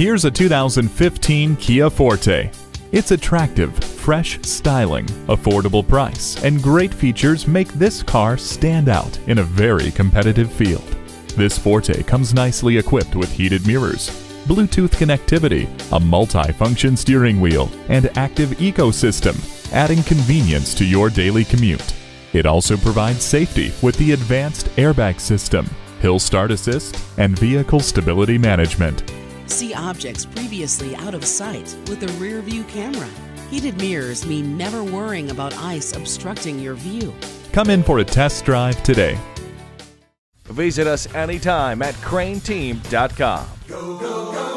Here's a 2015 Kia Forte. Its attractive, fresh styling, affordable price, and great features make this car stand out in a very competitive field. This Forte comes nicely equipped with heated mirrors, Bluetooth connectivity, a multi-function steering wheel, and active eco system, adding convenience to your daily commute. It also provides safety with the advanced airbag system, hill start assist, and vehicle stability management. See objects previously out of sight with a rear view camera. Heated mirrors mean never worrying about ice obstructing your view. Come in for a test drive today. Visit us anytime at crainteam.com. Go, go.